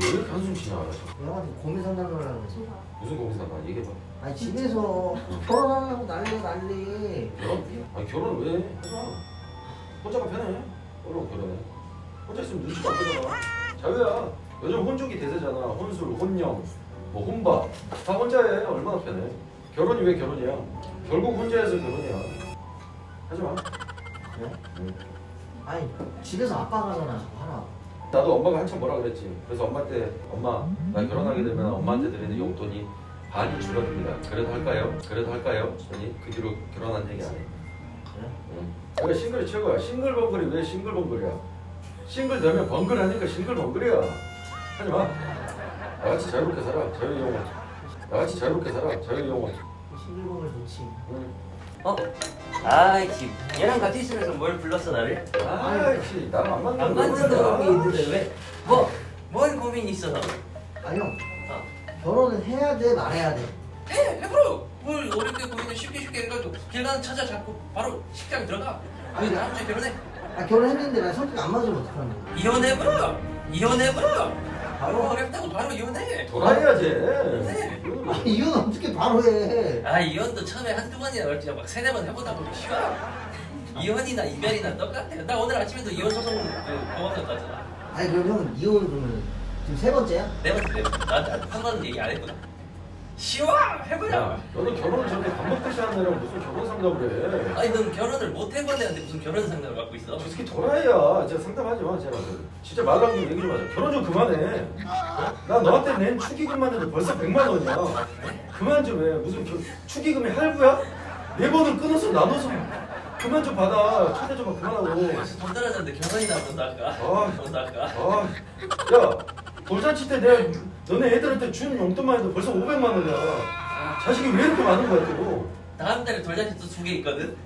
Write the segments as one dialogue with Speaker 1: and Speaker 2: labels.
Speaker 1: 왜 이렇게 한숨 쉬냐?
Speaker 2: 형한테 고민 상담을 하려고 그랬어.
Speaker 1: 무슨 고민 상담? 얘기해봐.
Speaker 2: 아니 집에서 결혼하려고 난리야 난리.
Speaker 1: 결혼? 아니 결혼 왜? 혼자가 편해. 얼른 결혼해. 혼자 있으면 눈치도 안 보잖아. 자유야. 요즘 혼족이 대세잖아. 혼술, 혼영, 뭐 혼밥 다 혼자 해. 얼마나 편해. 결혼이 왜 결혼이야? 결국 혼자 해서 결혼이야. 하지 마.
Speaker 2: 그래?
Speaker 1: 응.
Speaker 2: 아니 집에서 아빠가 하잖아 자꾸 하라.
Speaker 1: 나도 엄마가 한참 뭐라 그랬지. 그래서 엄마한테 엄마 나 결혼하게 되면 엄마한테 드리는 용돈이 반이 줄어듭니다. 그래도 할까요? 그래도 할까요? 했더니 그 뒤로 결혼한 얘기 안 해.
Speaker 2: 그래?
Speaker 1: 응. 그래 싱글이 최고야. 싱글벙글이 왜 싱글벙글이야? 싱글 되면 벙글하니까 싱글벙글이야. 하지 마. 나같이 자유롭게 살아. 자유영혼. 나같이 자유롭게 살아. 자유영혼.
Speaker 2: 싱글벙글 좋지.
Speaker 1: 응.
Speaker 3: 어? 아이씨 얘랑 같이 있으면서 뭘 불렀어 나를?
Speaker 1: 아이씨 나랑 안 맞는
Speaker 3: 안
Speaker 1: 모르잖아.
Speaker 3: 놈이 있는데 왜? 뭐? 뭔 고민이 있어서?
Speaker 2: 아니 형
Speaker 3: 어.
Speaker 2: 결혼은 해야 돼 말해야 돼.
Speaker 3: 해! 해보러! 뭘 어렵게 고민을 쉽게 쉽게 해가지고 길 가는 찾아 잡고 바로 식장 들어가 그 다음 주에 결혼해
Speaker 2: 아 결혼했는데 나 성격 안 맞으면 어떡하는 거야?
Speaker 3: 이혼해버려! 이혼해버려! 바로 어렵다고 바로 이혼해
Speaker 1: 돌아야지.
Speaker 3: 네.
Speaker 2: 아 이혼 어떻게 바로 해?
Speaker 3: 아 이혼도 처음에 한두 번이나 어렵지 막 세네 번 해보다 보면 쉬워 이혼이나 이별이나 똑같아 나 오늘 아침에도 이혼 소송 그 법원에 갔잖아
Speaker 2: 아니 그럼 형은 이혼 그러면 지금 세 번째야?
Speaker 3: 네 번째 네 번째 나한테 한 번은 얘기 안 했구나 쉬워! 해보자
Speaker 1: 야, 너는 결혼을 저렇게 반복듯이 하는 애랑 무슨 결혼 상담을 해?
Speaker 3: 아니 넌 결혼을 못 해본 애한테 무슨 결혼 상담을 갖고 있어?
Speaker 1: 저 새끼 도라이야. 제가 상담하지 마, 제가. 진짜 말랑 좀 얘기 좀 하자. 결혼 좀 그만해. 나 너한테 낸 축의금만 해도 벌써 100만 원이야. 그만 좀 해. 무슨 겨, 축의금이 할부야? 네 번을 끊어서 나눠서 그만 좀 받아. 초대 좀 그만하고.
Speaker 3: 돈 떨어졌는데 결혼이나 한번 나가
Speaker 1: 아.
Speaker 3: 한번 나가
Speaker 1: 아, 야, 돌잔치 때 내가 너네 애들한테 준 용돈만 해도 벌써 500만 원이야. 자식이 왜 이렇게 많은 거야, 또?
Speaker 3: 다음 달에 돌잔치 또 두 개 있거든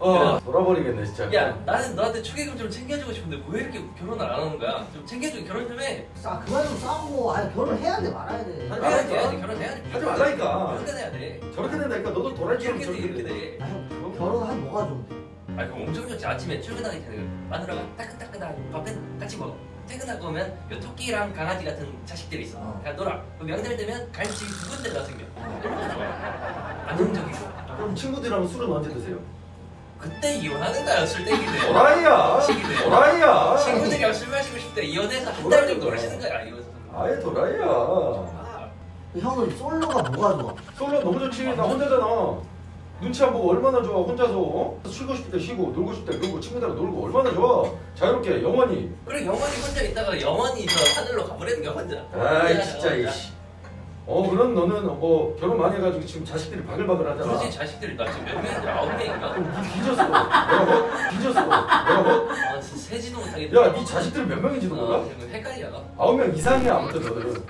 Speaker 1: 어, 돌아버리겠네, 진짜.
Speaker 3: 야 나는 너한테 축의금 좀 챙겨주고 싶은데 왜 이렇게 결혼을 안 하는 거야? 좀 챙겨주고 결혼 좀해
Speaker 2: 싸 그만 좀 싸우고 아니 결혼해야 돼 말아야 돼.
Speaker 1: 아니,
Speaker 3: 해야지? 해야지 결혼해야지
Speaker 1: 하지 말라니까.
Speaker 3: 그렇게 돼야 돼
Speaker 1: 저렇게 된다니까 너도
Speaker 3: 돼
Speaker 1: 저렇게
Speaker 3: 이렇게
Speaker 1: 돼.
Speaker 3: 돼
Speaker 2: 아, 형 결혼한 뭐가 좋은데?
Speaker 3: 아 그럼 엄청 좋지 아침에 출근하기 전에 마누라가 따끈따끈한 밥 같이 먹어 퇴근하고 오면 요 토끼랑 강아지 같은 자식들이 있어
Speaker 2: 어.
Speaker 3: 그냥 놀아 그럼 명절 되면 갈치 두 군데가 생겨 얼마나 좋아 안정적이고
Speaker 1: 그럼 친구들이랑 술은 언제 드세요?
Speaker 3: 그때 이혼하는 거야 술 땡기들
Speaker 1: 도라이야. 도라이야.
Speaker 3: 친구들이랑 술 마시고 싶대 이혼해서 한 달 정도 마시는 거야 이혼해서
Speaker 1: 아예 도라이야.
Speaker 3: 아,
Speaker 2: 형은 솔로가 뭐가 좋아?
Speaker 1: 솔로 너무 좋지. 나 혼자잖아. 눈치 안 보고 얼마나 좋아 혼자서. 어? 쉬고 싶을 때 쉬고 놀고 싶을 때 놀고 친구들하고 놀고 얼마나 좋아. 자유롭게 영원히.
Speaker 3: 그리고 영원히 혼자 있다가 영원히 저 하늘로 가버리는 거야 혼자.
Speaker 1: 아이 진짜 이씨. 어 그럼 너는 뭐 결혼 많이 해가지고 지금 자식들이 바글바글 하잖아.
Speaker 3: 그러지 자식들이 나 지금 몇 명인데 아홉 명인가?
Speaker 1: 그럼 니 뒤졌어. 뭐? 뒤졌어. 내가 뭐?
Speaker 3: 아 진짜 세지도 못하겠네.
Speaker 1: 야네 자식들은 몇 명인지도 몰라?
Speaker 3: 어, 헷갈려.
Speaker 1: 아홉 명 이상이야 아무튼 너들은.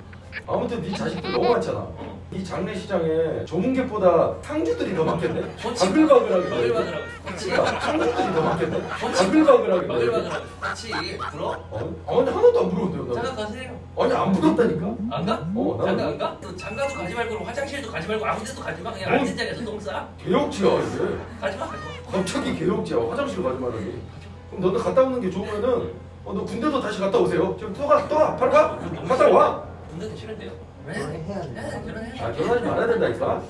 Speaker 1: 아무튼 네 자식들 너무 많잖아 이 장례시장에 조문객보다 탕주들이 더 많겠네. 바글바글하게
Speaker 3: 바글바글하고
Speaker 1: 탕주들이 더 많겠네. 바글바글하게
Speaker 3: 바글바글하고 좋지 불어?
Speaker 1: 어? 아니 하나도 안 부러운데요 나
Speaker 3: 장가 가세요
Speaker 1: 아니 안 부럽다니까
Speaker 3: 안 가?
Speaker 1: 어, 나는-
Speaker 3: 장가 안 가? 너 장가도 가지 말고 화장실도 가지 말고 아무 데도 가지 마 그냥
Speaker 1: 어?
Speaker 3: 앉은 자리에서 똥 싸?
Speaker 1: 개혁지야 이게
Speaker 3: 가지 마 가지 마
Speaker 1: 갑자기 개혁지야 화장실 가지 말라니 그럼 너는 갔다 오는 게 좋으면은 어, 너 군대도 다시 갔다 오세요 지금 또가 또 가 바로 가 갔다 와
Speaker 3: 군대도 싫은데요? 왜?
Speaker 2: 결혼해야 돼.
Speaker 3: 네, 결혼해
Speaker 1: 아, 결혼하지 말아야 된다니까.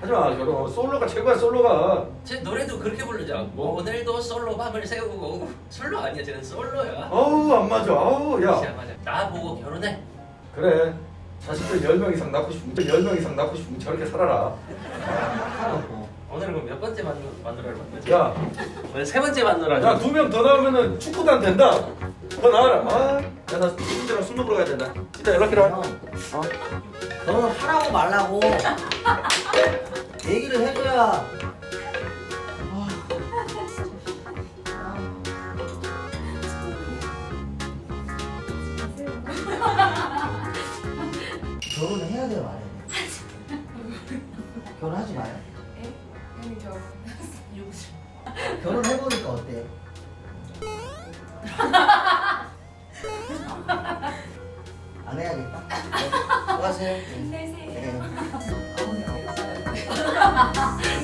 Speaker 1: 하지마 결혼. 솔로가 최고야 솔로가.
Speaker 3: 제 노래도 그렇게 부르죠.
Speaker 1: 뭐?
Speaker 3: 오늘도 솔로 밤을 새우고. 솔로 아니야 쟤는 솔로야.
Speaker 1: 아우 안 맞아. 아우 야.
Speaker 3: 맞아. 나 보고 결혼해.
Speaker 1: 그래. 자식들 10명 이상 낳고 싶으면 10명 이상 낳고 싶으면 저렇게 살아라.
Speaker 3: 오늘은 그럼 몇 번째 만누, 만누라를 만나지?
Speaker 1: 야.
Speaker 3: 오늘 세 번째 만누라
Speaker 1: 야, 두 명 더 나오면은 축구단 된다. 더 나와라. 아, 야, 나 친구들이랑 술 먹으러 가야 된다. 이따 연락해라.
Speaker 2: 형, 어? 결혼 하라고 말라고 얘기를 해줘야. 아, 결혼을 해야 돼요, 말해야 돼. 결혼하지 마요.
Speaker 4: 에? 형이 저 누구죠?
Speaker 2: 결혼해보니까 어때요? 수고하세요. 네.
Speaker 4: 힘내세요.